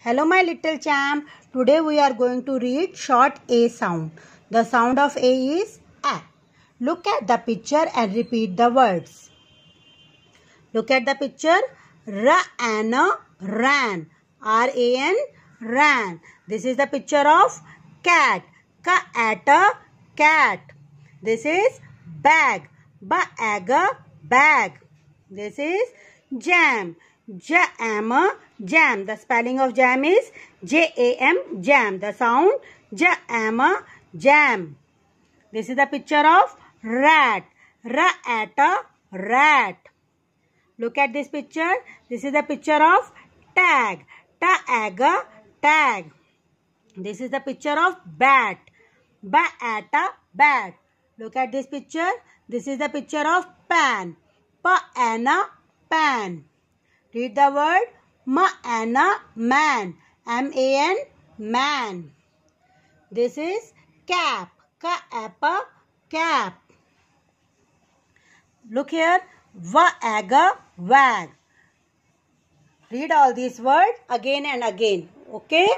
Hello my little champ. Today we are going to read short A sound. The sound of A is A. Look at the picture and repeat the words. Look at the picture. Ran, ran. R-A-N, ran. This is the picture of cat. Ka-at, cat. This is bag. Ba-ag, bag. This is jam. Jam, jam. The spelling of jam is J-A-M, jam. The sound jam, jam. This is the picture of rat. Ra-at, rat. Look at this picture. This is the picture of tag. Tag, tag. This is the picture of bat. Ba-at, bat. Look at this picture. This is the picture of pan. Pa-ana, pan. Read the word ma-ana, man. M-A-N, man. This is cap. Ka-appa, cap. Look here. Va-aga, wag. Read all these words again and again. Okay.